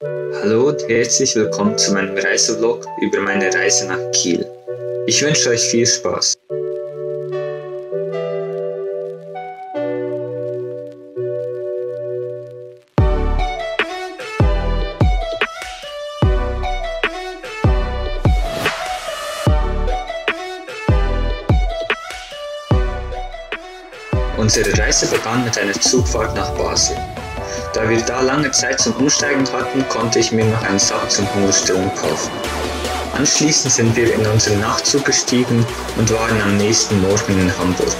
Hallo und herzlich willkommen zu meinem Reisevlog über meine Reise nach Kiel. Ich wünsche euch viel Spaß. Unsere Reise begann mit einer Zugfahrt nach Basel. Da wir da lange Zeit zum Umsteigen hatten, konnte ich mir noch einen Sack zum Hungerstillen kaufen. Anschließend sind wir in unseren Nachtzug gestiegen und waren am nächsten Morgen in Hamburg.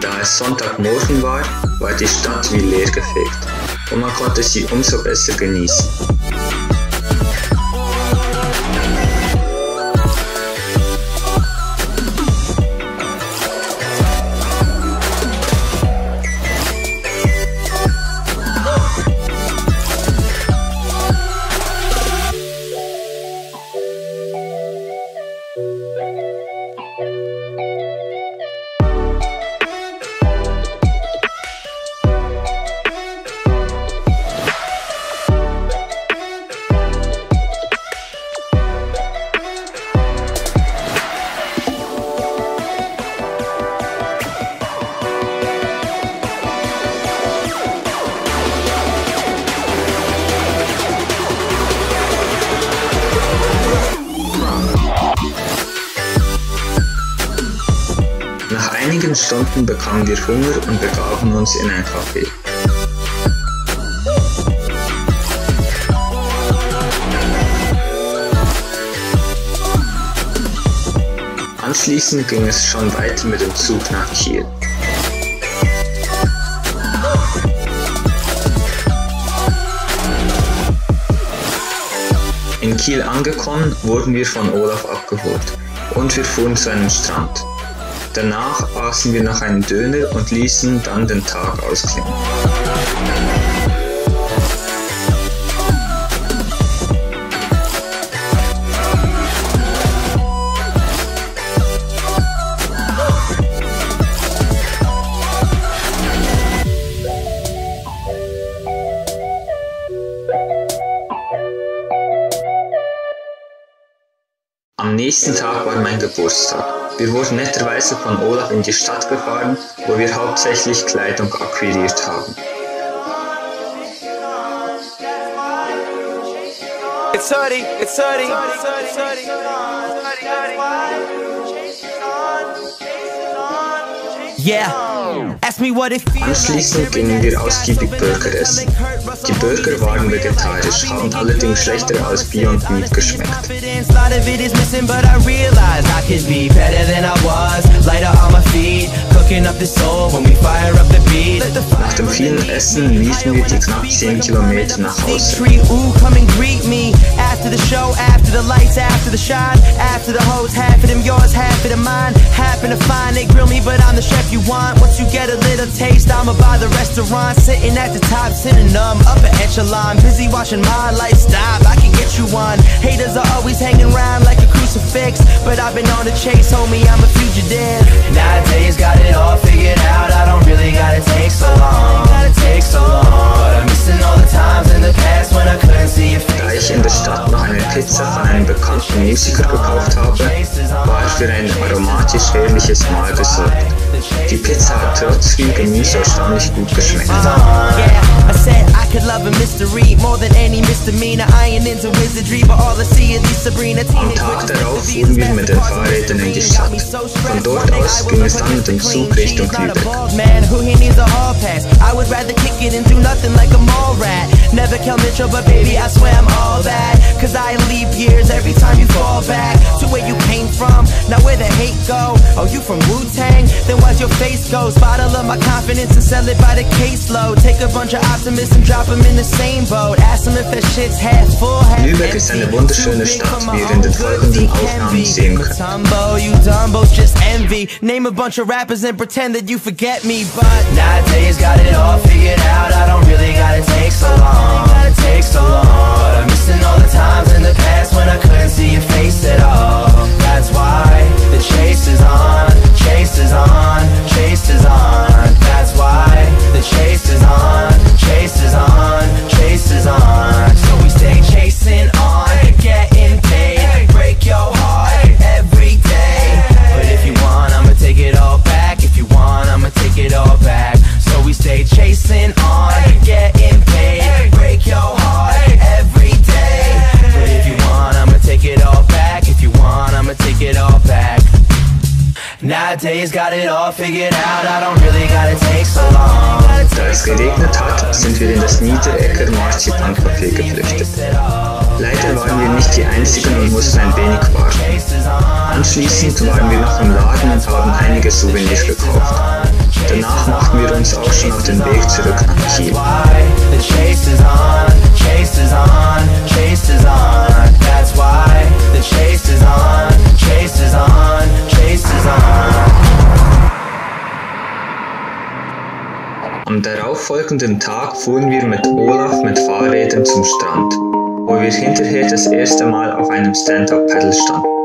Da es Sonntagmorgen war, war die Stadt wie leer gefegt und man konnte sie umso besser genießen. Nach einigen Stunden bekamen wir Hunger und begaben uns in ein Café. Anschließend ging es schon weiter mit dem Zug nach Kiel. In Kiel angekommen, wurden wir von Olaf abgeholt und wir fuhren zu einem Strand. Danach aßen wir noch einen Döner und ließen dann den Tag ausklingen. Am nächsten Tag war mein Geburtstag. Wir wurden netterweise von Olaf in die Stadt gefahren, wo wir hauptsächlich Kleidung akquiriert haben. It's 30, it's 30, Yeah. Ask me what it feels Anschließend gingen wir ausgiebig Burger essen. Die Burger waren vegetarisch, haben allerdings schlechter als Beyond Meat geschmeckt. confidence. A lot of it is missing, but I realize I could be better than I was. Lighter on my feet, cooking up the soul when we fire up Nach dem vielen Essen liefen wir die knapp 10 Kilometer nach Hause. After the show, after the lights, after the shine, after the hose, half of them yours, half of them mine. Happen to find they grill me, but I'm the chef you want. Once you get a little taste, I'ma buy the restaurant. Sitting at the top, synonym, upper echelon. Busy watching my life stop, I can get you one. Haters are always hanging around like a crucifix, but I've been on the chase, homie, I'm a fugitive. Musiker gekauft habe, war für ein aromatisch herrliches Mahl gesorgt. Die Pizza hat trotz viel Gemüse erstaunlich gut geschmeckt. Yeah, I said I could love a mystery more than any misdemeanor. I ain't into wizardry, but all I see is these Sabrina teenage witches darauf fuhren wir mit den Fahrrädern in die. Stadt. So Von stressed. dort One aus I ging will es dann look mit dem Zug Richtung. I'm Lübeck. man who needs a hall pass. I would rather kick it and do nothing like a mall rat. Never kill Mitchell, but baby, I swear I'm all that. Cause I leap years every time you fall back to where you came from. Now where the hate go? Oh, you from Wu Tang? Then why's your face go? Bottle up my confidence and sell it by the caseload. Take a bunch of optimists and drop Lübeck is eine wunderschöne Stadt, wie ihr in den folgenden Aufnahmen sehen könnt. Name a bunch of rappers and pretend that you forget me, but nowadays got it all figured out. I don't really gotta take so long. Take so Marzipancafé geflüchtet. Leider waren wir nicht die Einzigen und mussten ein wenig warten. Anschließend waren wir noch im Laden und haben einige Souvenirs gekauft. Danach machten wir uns auch schon auf den Weg zurück nach Kiel. Am darauffolgenden Tag fuhren wir mit Olaf mit Fahrrädern zum Strand, wo wir hinterher das erste Mal auf einem Stand-Up-Pedal standen.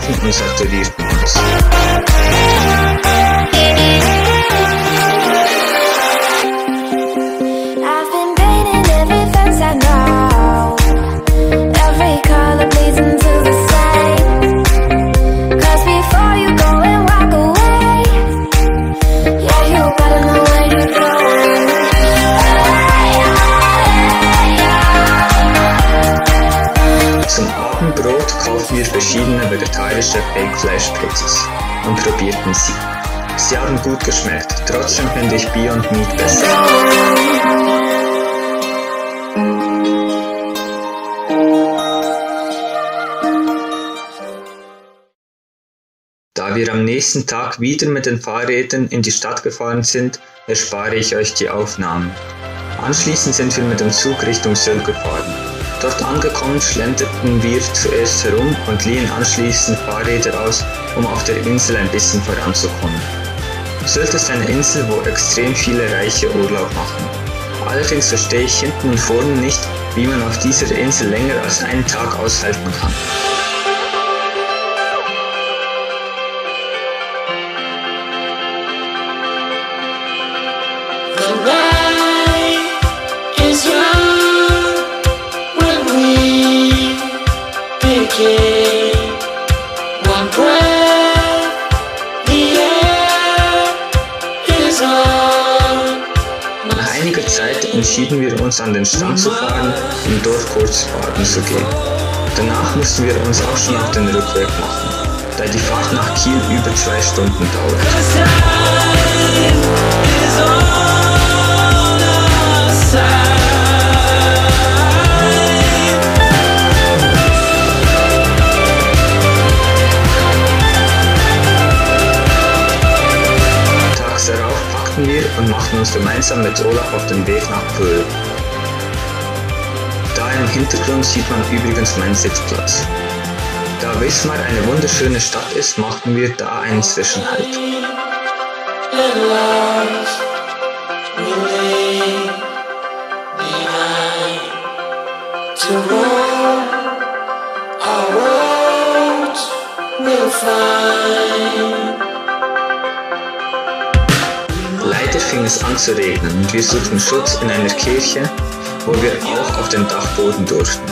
fitness these points. Fleischpizzas und probierten sie. Sie haben gut geschmeckt, trotzdem finde ich Beyond Meat besser. Da wir am nächsten Tag wieder mit den Fahrrädern in die Stadt gefahren sind, erspare ich euch die Aufnahmen. Anschließend sind wir mit dem Zug Richtung Sylt gefahren. Dort angekommen schlenderten wir zuerst herum und liehen anschließend Fahrräder aus, um auf der Insel ein bisschen voranzukommen. Sylt ist eine Insel, wo extrem viele Reiche Urlaub machen. Allerdings verstehe ich hinten und vorne nicht, wie man auf dieser Insel länger als einen Tag aushalten kann. Entschieden wir uns an den Strand zu fahren, um dort kurz baden zu gehen. Danach mussten wir uns auch schon auf den Rückweg machen, da die Fahrt nach Kiel über zwei Stunden dauert. Und machten uns gemeinsam mit Olaf auf den Weg nach Pöhl. Da im Hintergrund sieht man übrigens meinen Sitzplatz. Da Wismar eine wunderschöne Stadt ist, machten wir da einen Zwischenhalt. find fing es an zu regnen und wir suchten Schutz in einer Kirche, wo wir auch auf den Dachboden durften.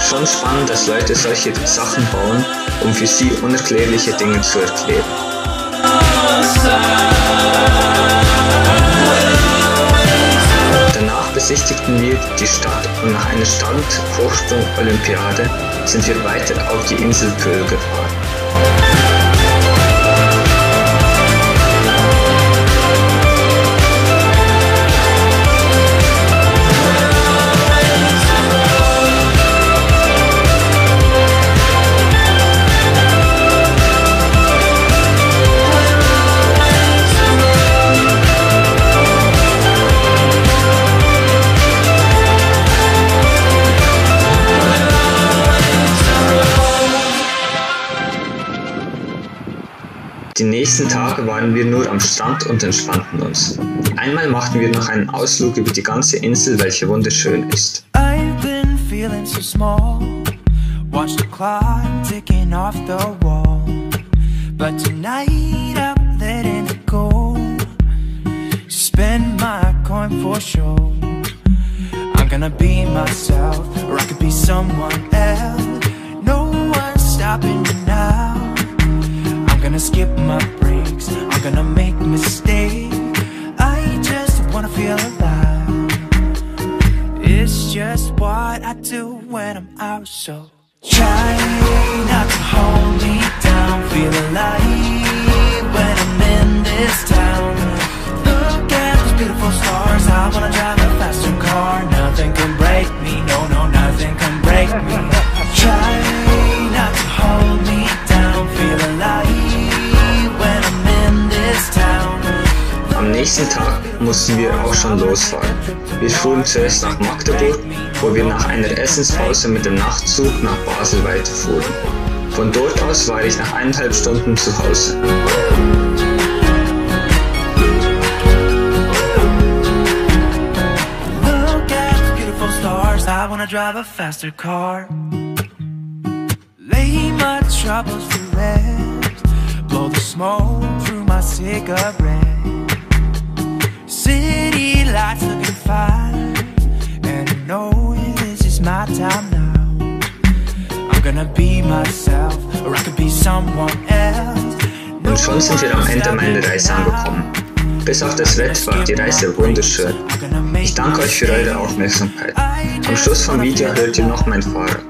Schon spannend, dass Leute solche Sachen bauen, um für sie unerklärliche Dinge zu erklären. Danach besichtigten wir die Stadt und nach einer Stand-Hochsprung-Olympiade sind wir weiter auf die Insel Pöhl gefahren. Die nächsten Tage waren wir nur am Strand und entspannten uns. Einmal machten wir noch einen Ausflug über die ganze Insel, welche wunderschön ist. I've been feeling so small. Watch the clock ticking off the wall. But tonight I'm letting it go. Spend my coin for sure. I'm gonna be myself, or I could be someone else. No one's stopping me now. Gonna skip my breaks. I'm gonna make mistakes. I just wanna feel alive. It's just what I do when I'm out. So try not to hold me down. Feel alive when I'm in this town. Look at those beautiful stars. I wanna drive a faster car. Nothing can break me. No, no, nothing can break me. Nächsten Tag mussten wir auch schon losfahren. Wir fuhren zuerst nach Magdeburg, wo wir nach einer Essenspause mit dem Nachtzug nach Basel weiterfuhren. Von dort aus war ich nach eineinhalb Stunden zu Hause. I wanna drive a faster car. Lay my troubles to rest. Blow the smoke through my cigarette. City lights looking fine. And I know this is my time now. I'm gonna be myself, or I could be someone else. Und schon sind wir am Ende meiner Reise angekommen. Bis auf das Wetter war die Reise wunderschön. Ich danke euch für eure Aufmerksamkeit. Am Schluss vom Video hört ihr noch mein Fahrrad.